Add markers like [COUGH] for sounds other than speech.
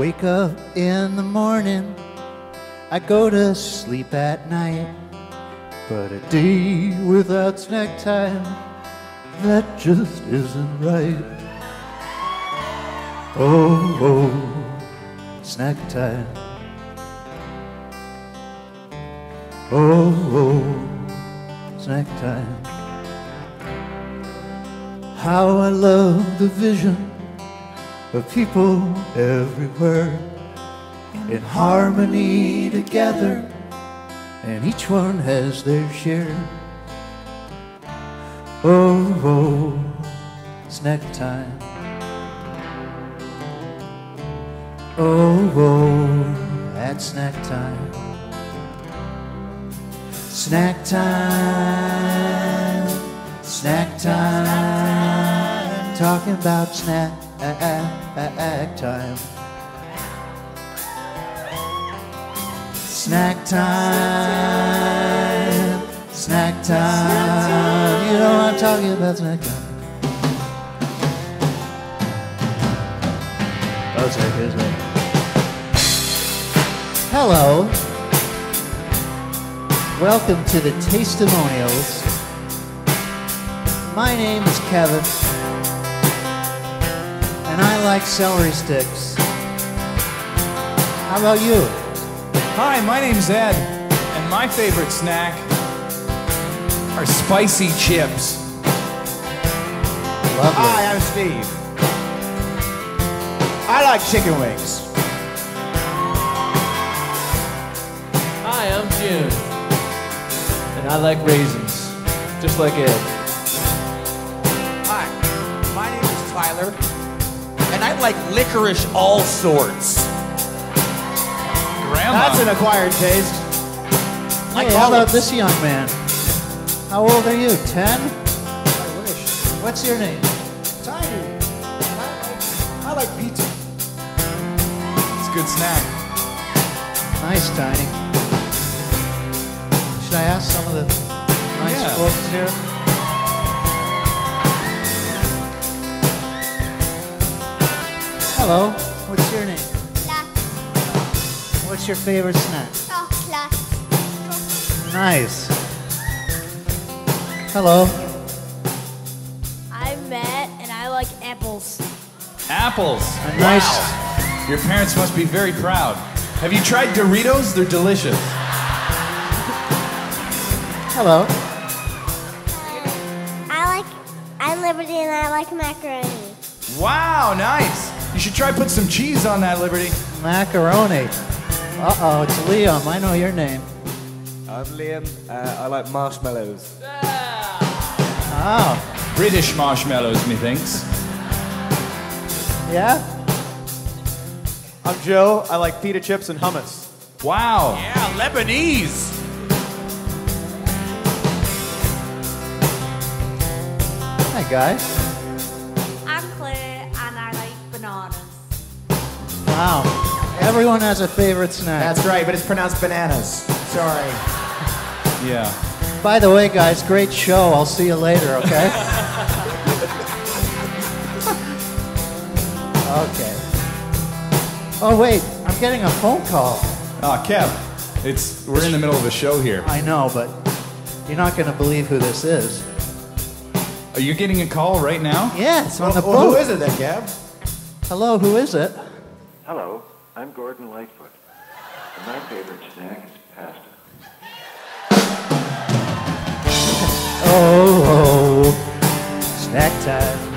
Wake up in the morning, I go to sleep at night. But a day without snack time, that just isn't right. Oh, oh, snack time. Oh, oh, snack time. How I love the vision of people everywhere in harmony together, and each one has their share. Oh, oh, snack time. Oh, oh, at snack time. Snack time, snack time, talking about snack time. Snack time, snack time. You know I'm talking about snack time. Oh, sorry, here's me. Hello. Welcome to the Tastimonials. My name is Kevin, and I like celery sticks. How about you? Hi, my name's Ed, and my favorite snack are spicy chips. Lovely. Hi, I'm Steve. I like chicken wings. Hi, I'm June. And I like raisins, just like Ed. Hi, my name is Tyler, and I like licorice all sorts. Grandma. That's an acquired taste. Like Hey, how about olives. this young man? How old are you? Ten? I wish. What's your name? Tiny. I like, I like pizza. It's a good snack. Nice, Tiny. Should I ask some of the nice Yeah. folks here? Hello, what's your name? What's your favorite snack? Chocolate. Nice. Hello. I'm Matt, and I like apples. Apples. A nice. Your parents must be very proud. Have you tried Doritos? They're delicious. Hello. I like, I'm Liberty, and I like macaroni. Wow, nice. You should try put some cheese on that, Liberty. Macaroni. Uh oh, it's Liam. I know your name. I'm Liam. Uh, I like marshmallows. Oh, British marshmallows, methinks. yeah? I'm Joe. I like pita chips and hummus. Wow. Yeah, Lebanese. Hi, guys. Wow. Everyone has a favorite snack. That's right, but it's pronounced bananas. Sorry. Yeah. By the way, guys, great show. I'll see you later, okay? [LAUGHS] okay. Oh, wait, I'm getting a phone call. Ah, Kev, it's we're in the middle of a show here. I know, but you're not going to believe who this is. Are you getting a call right now? Yeah, it's on the Well, who boat. is it then, Gav? Hello, who is it? Hello, I'm Gordon Lightfoot. And my favorite snack is pasta. Oh, oh, oh. snack time.